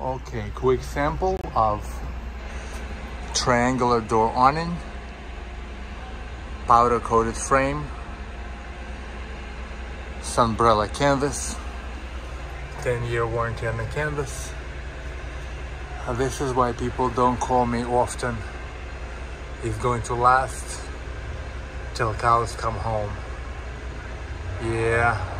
Okay, quick sample of triangular door awning, powder coated frame, Sunbrella canvas, 10 year warranty on the canvas. This is why people don't call me often. It's going to last till cows come home. Yeah,